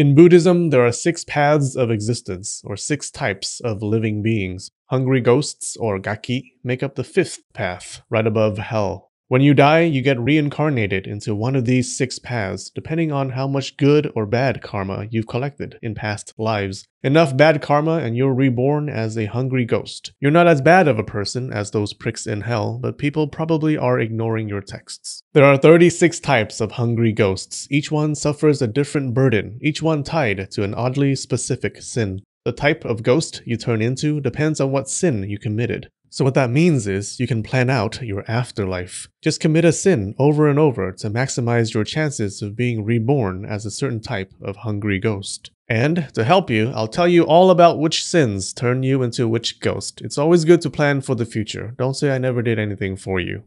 In Buddhism, there are six paths of existence, or six types of living beings. Hungry ghosts, or gaki, make up the fifth path, right above hell. When you die, you get reincarnated into one of these six paths, depending on how much good or bad karma you've collected in past lives. Enough bad karma and you're reborn as a hungry ghost. You're not as bad of a person as those pricks in hell, but people probably are ignoring your texts. There are 36 types of hungry ghosts. Each one suffers a different burden, each one tied to an oddly specific sin. The type of ghost you turn into depends on what sin you committed. So what that means is you can plan out your afterlife. Just commit a sin over and over to maximize your chances of being reborn as a certain type of hungry ghost. And to help you, I'll tell you all about which sins turn you into which ghost. It's always good to plan for the future. Don't say I never did anything for you.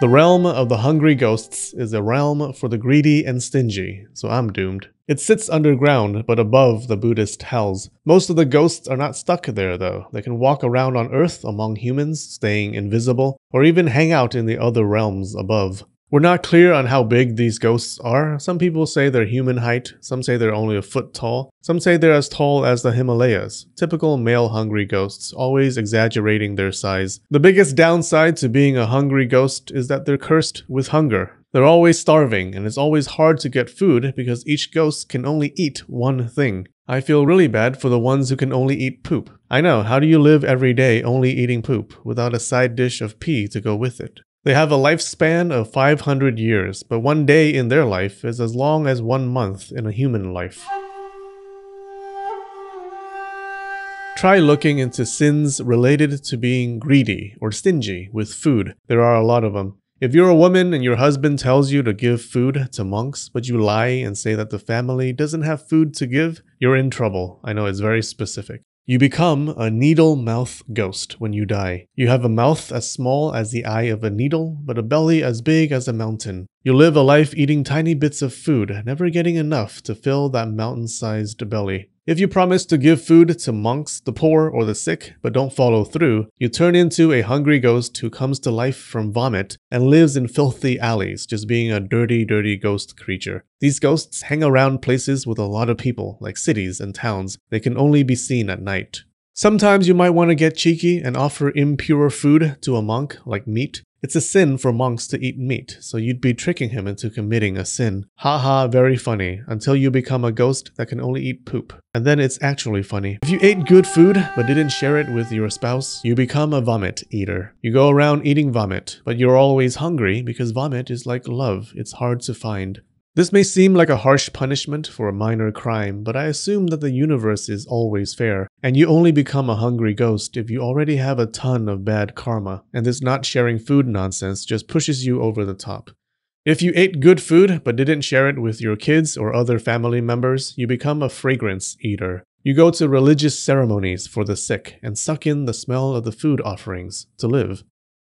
The realm of the hungry ghosts is a realm for the greedy and stingy, so I'm doomed. It sits underground, but above the Buddhist hells. Most of the ghosts are not stuck there, though. They can walk around on Earth among humans, staying invisible, or even hang out in the other realms above. We're not clear on how big these ghosts are. Some people say they're human height, some say they're only a foot tall, some say they're as tall as the Himalayas. Typical male hungry ghosts, always exaggerating their size. The biggest downside to being a hungry ghost is that they're cursed with hunger. They're always starving, and it's always hard to get food because each ghost can only eat one thing. I feel really bad for the ones who can only eat poop. I know, how do you live every day only eating poop without a side dish of pee to go with it? They have a lifespan of 500 years, but one day in their life is as long as one month in a human life. Try looking into sins related to being greedy or stingy with food. There are a lot of them. If you're a woman and your husband tells you to give food to monks, but you lie and say that the family doesn't have food to give, you're in trouble. I know it's very specific. You become a needle mouth ghost when you die. You have a mouth as small as the eye of a needle, but a belly as big as a mountain. You live a life eating tiny bits of food, never getting enough to fill that mountain sized belly. If you promise to give food to monks, the poor, or the sick, but don't follow through, you turn into a hungry ghost who comes to life from vomit and lives in filthy alleys, just being a dirty, dirty ghost creature. These ghosts hang around places with a lot of people, like cities and towns. They can only be seen at night. Sometimes you might want to get cheeky and offer impure food to a monk, like meat. It's a sin for monks to eat meat, so you'd be tricking him into committing a sin. Haha, very funny, until you become a ghost that can only eat poop. And then it's actually funny. If you ate good food but didn't share it with your spouse, you become a vomit eater. You go around eating vomit, but you're always hungry because vomit is like love, it's hard to find. This may seem like a harsh punishment for a minor crime, but I assume that the universe is always fair, and you only become a hungry ghost if you already have a ton of bad karma, and this not sharing food nonsense just pushes you over the top. If you ate good food but didn't share it with your kids or other family members, you become a fragrance eater. You go to religious ceremonies for the sick and suck in the smell of the food offerings to live.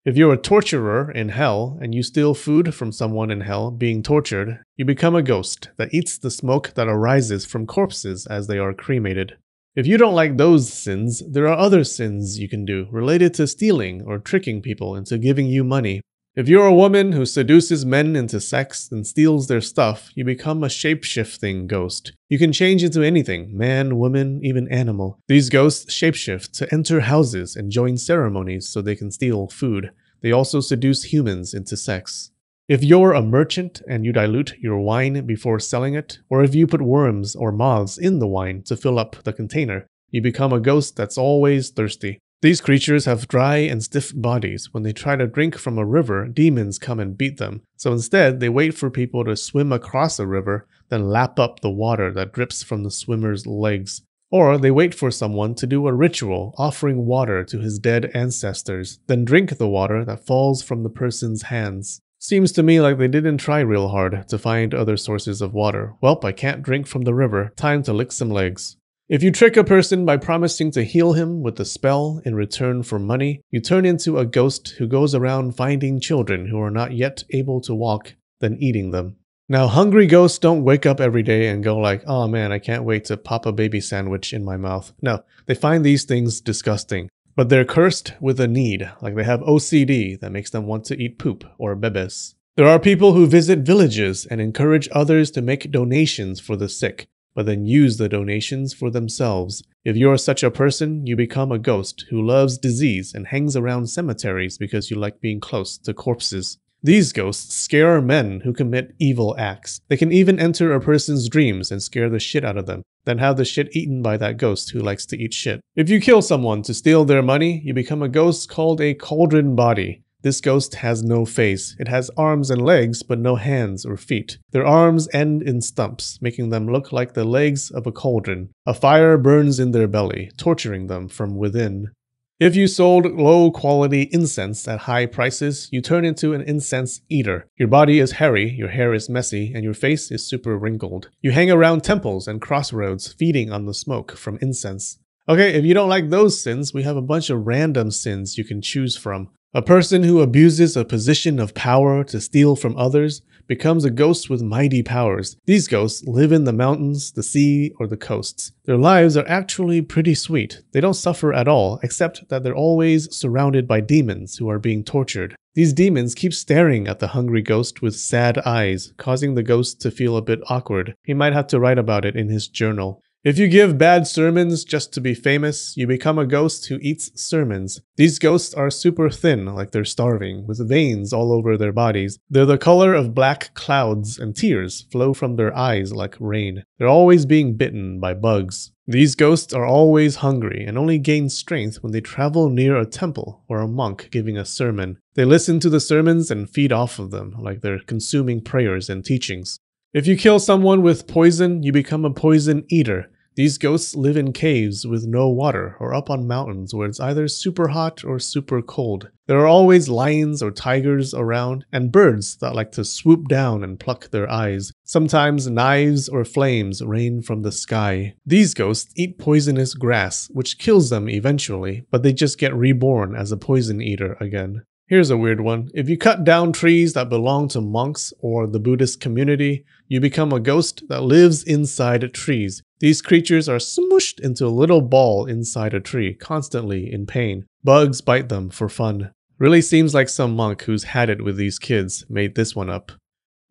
If you're a torturer in hell and you steal food from someone in hell being tortured, you become a ghost that eats the smoke that arises from corpses as they are cremated. If you don't like those sins, there are other sins you can do related to stealing or tricking people into giving you money if you're a woman who seduces men into sex and steals their stuff, you become a shape-shifting ghost. You can change into anything man, woman, even animal. These ghosts shapeshift to enter houses and join ceremonies so they can steal food. They also seduce humans into sex. If you're a merchant and you dilute your wine before selling it, or if you put worms or moths in the wine to fill up the container, you become a ghost that's always thirsty. These creatures have dry and stiff bodies. When they try to drink from a river, demons come and beat them. So instead, they wait for people to swim across a river, then lap up the water that drips from the swimmer's legs. Or they wait for someone to do a ritual offering water to his dead ancestors, then drink the water that falls from the person's hands. Seems to me like they didn't try real hard to find other sources of water. Welp, I can't drink from the river. Time to lick some legs. If you trick a person by promising to heal him with a spell in return for money, you turn into a ghost who goes around finding children who are not yet able to walk, then eating them. Now, hungry ghosts don't wake up every day and go like, oh man, I can't wait to pop a baby sandwich in my mouth. No, they find these things disgusting. But they're cursed with a need, like they have OCD that makes them want to eat poop or bebes. There are people who visit villages and encourage others to make donations for the sick, but then use the donations for themselves. If you're such a person, you become a ghost who loves disease and hangs around cemeteries because you like being close to corpses. These ghosts scare men who commit evil acts. They can even enter a person's dreams and scare the shit out of them, then have the shit eaten by that ghost who likes to eat shit. If you kill someone to steal their money, you become a ghost called a cauldron body. This ghost has no face. It has arms and legs, but no hands or feet. Their arms end in stumps, making them look like the legs of a cauldron. A fire burns in their belly, torturing them from within. If you sold low quality incense at high prices, you turn into an incense eater. Your body is hairy, your hair is messy, and your face is super wrinkled. You hang around temples and crossroads, feeding on the smoke from incense. Okay, if you don't like those sins, we have a bunch of random sins you can choose from. A person who abuses a position of power to steal from others becomes a ghost with mighty powers. These ghosts live in the mountains, the sea, or the coasts. Their lives are actually pretty sweet. They don't suffer at all, except that they're always surrounded by demons who are being tortured. These demons keep staring at the hungry ghost with sad eyes, causing the ghost to feel a bit awkward. He might have to write about it in his journal. If you give bad sermons just to be famous, you become a ghost who eats sermons. These ghosts are super thin, like they're starving, with veins all over their bodies. They're the color of black clouds, and tears flow from their eyes like rain. They're always being bitten by bugs. These ghosts are always hungry and only gain strength when they travel near a temple or a monk giving a sermon. They listen to the sermons and feed off of them, like they're consuming prayers and teachings. If you kill someone with poison, you become a poison eater. These ghosts live in caves with no water or up on mountains where it's either super hot or super cold. There are always lions or tigers around and birds that like to swoop down and pluck their eyes. Sometimes knives or flames rain from the sky. These ghosts eat poisonous grass, which kills them eventually, but they just get reborn as a poison eater again. Here's a weird one. If you cut down trees that belong to monks or the Buddhist community, you become a ghost that lives inside trees. These creatures are smushed into a little ball inside a tree, constantly in pain. Bugs bite them for fun. Really seems like some monk who's had it with these kids made this one up.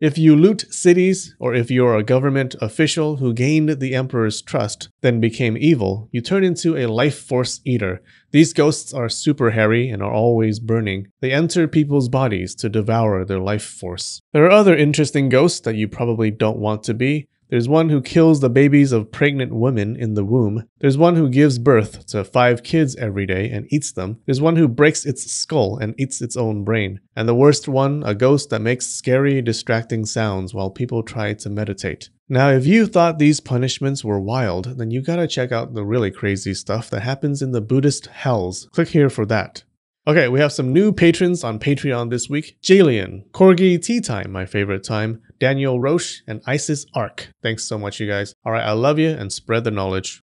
If you loot cities, or if you're a government official who gained the Emperor's trust, then became evil, you turn into a life force eater. These ghosts are super hairy and are always burning. They enter people's bodies to devour their life force. There are other interesting ghosts that you probably don't want to be. There's one who kills the babies of pregnant women in the womb. There's one who gives birth to five kids every day and eats them. There's one who breaks its skull and eats its own brain. And the worst one, a ghost that makes scary, distracting sounds while people try to meditate. Now, if you thought these punishments were wild, then you gotta check out the really crazy stuff that happens in the Buddhist hells. Click here for that. Okay, we have some new patrons on Patreon this week. Jalian, Corgi Tea Time, my favorite time, Daniel Roche, and Isis Ark. Thanks so much, you guys. All right, I love you and spread the knowledge.